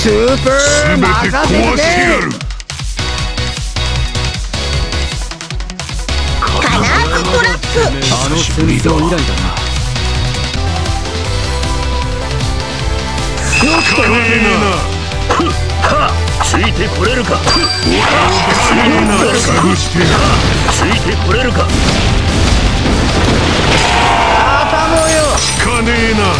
スーパー任てやてるカナークトラップあのだなかねえなついてこれるかついてこれるか頭よかねえな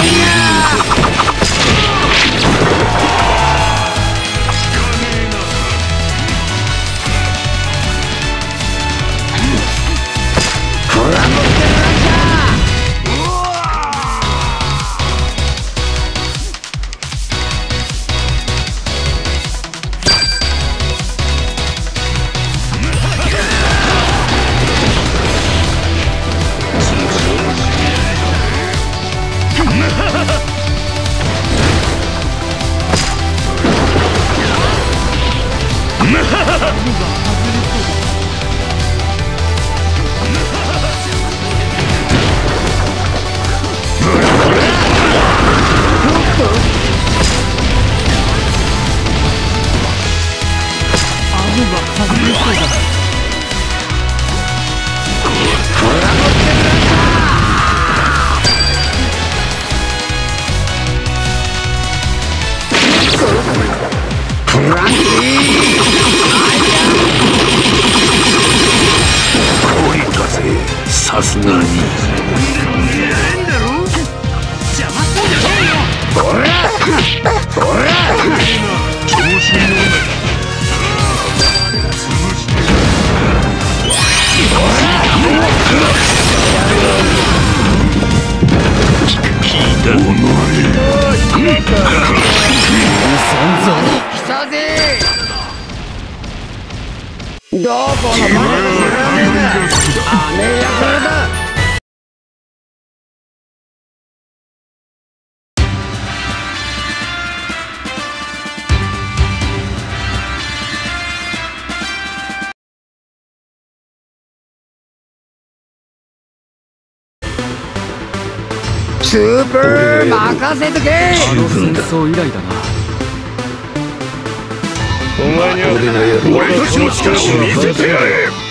アさすがに聞いたお前ぜどこの前で知らねえんだ雨やからだ。スーパー任せとけ。あの戦争以来だな。俺たちの力を見せてやれ。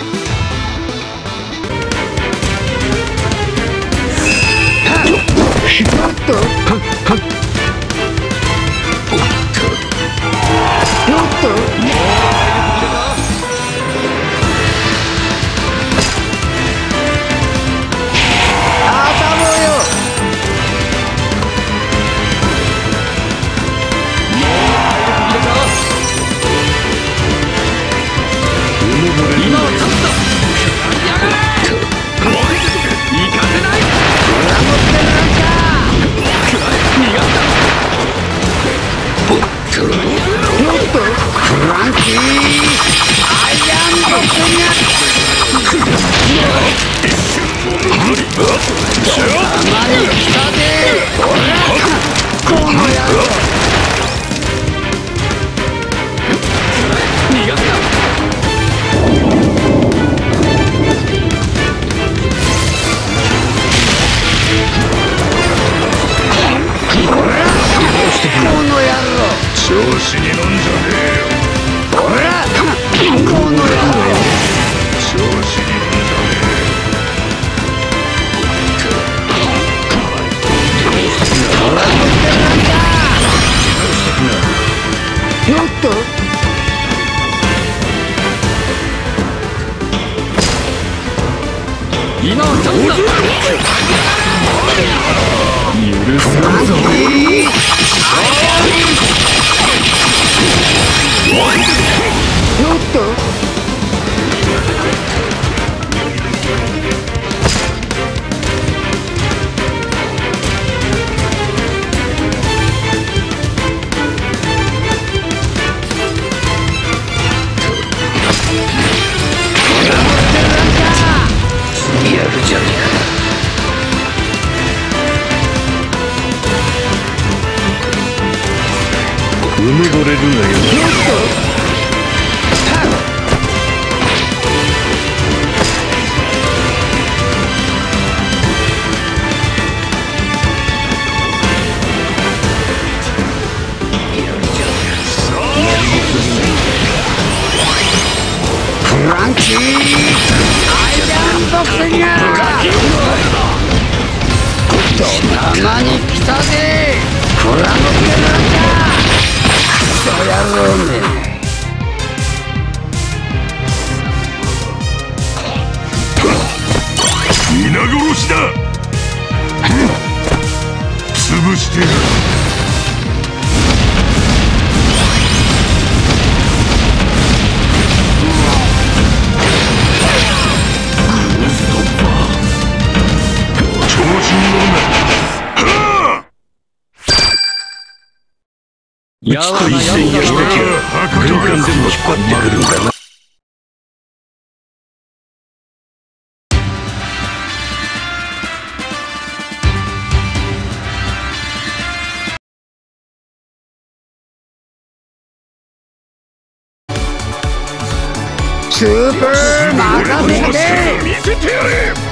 調子に飲んじゃねえよほらこの野郎調子にっと。やわなやつだあな墓場から全部引っ張ってくるんだな。スーパー任せて見せてやれ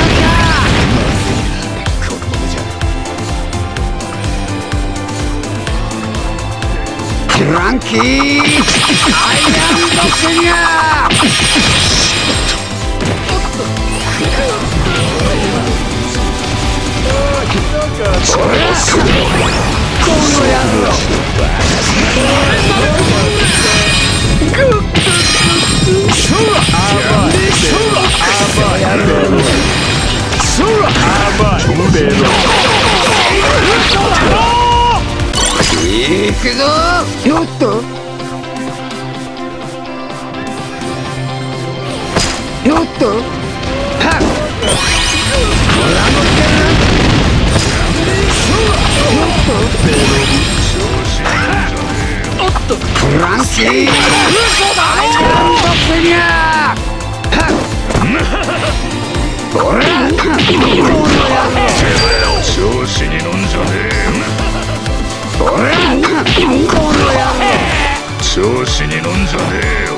ランキーアイアンボクシング行くぞよっと。よっと。はっ。フランキーアイアンボクシングほら調子に乗んじゃねえ調子に乗んじゃねえよ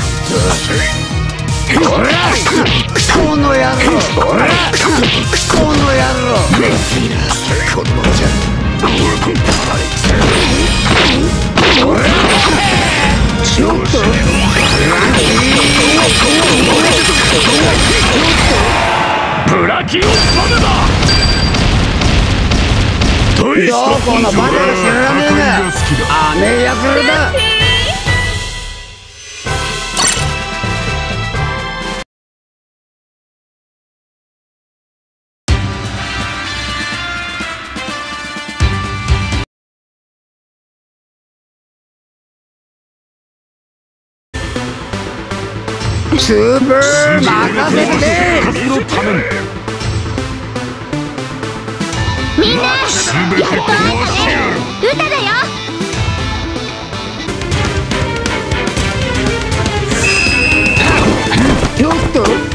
の野郎この野郎子供じゃちょっとブラキオスパムだ大どこのバカが知らねえん。だが好きだ雨やつだスープ任せてのためにみんなやっ全て壊してやる。と歌だよちょっと。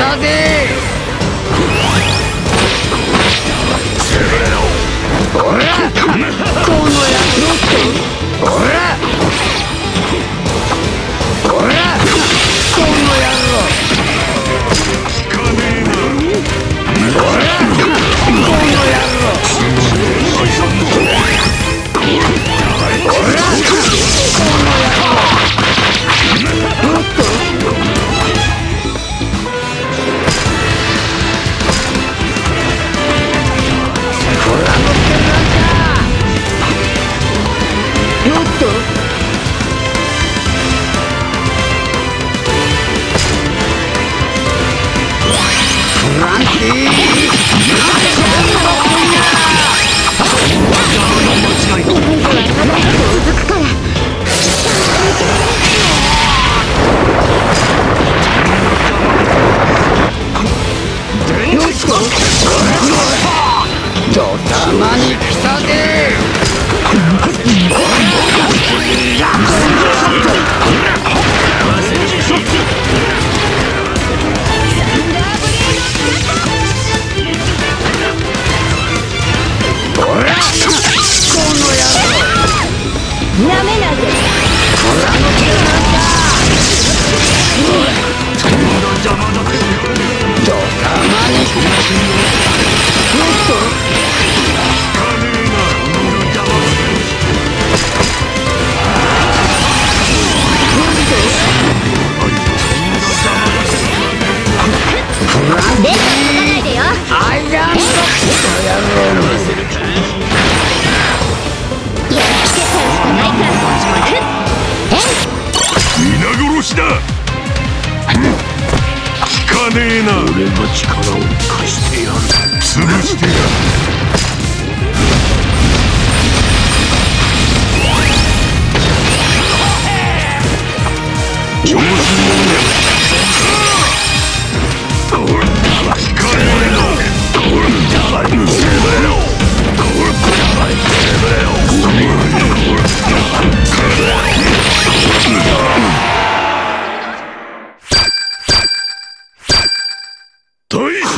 たぜこらこの野郎ほらフだ。聞かねえな。俺が力を貸してやる潰してやる調子に乗る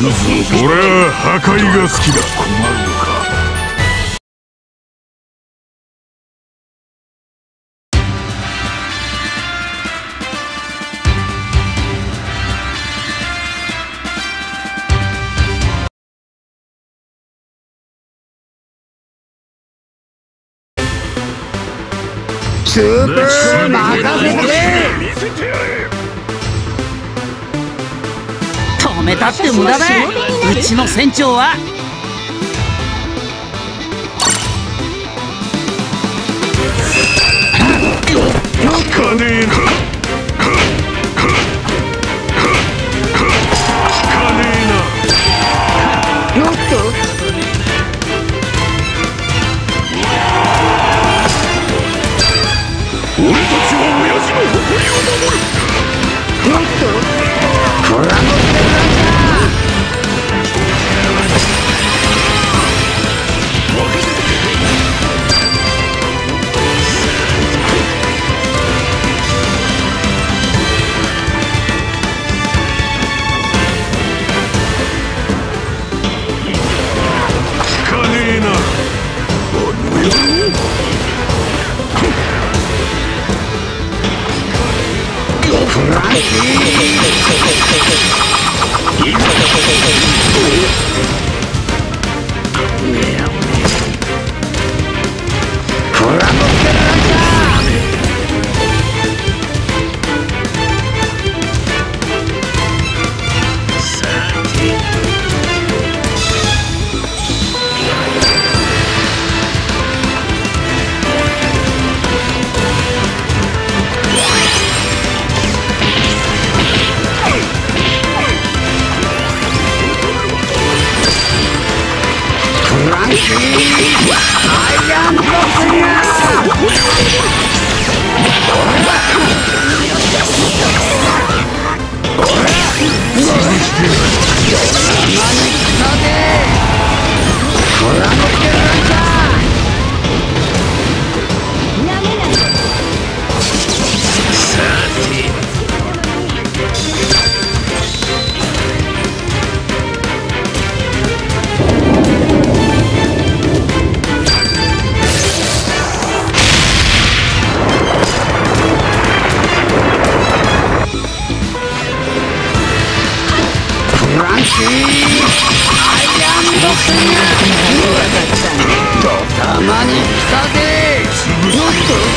俺は破壊が好きだ。困るのか船長はに来たぜちょっと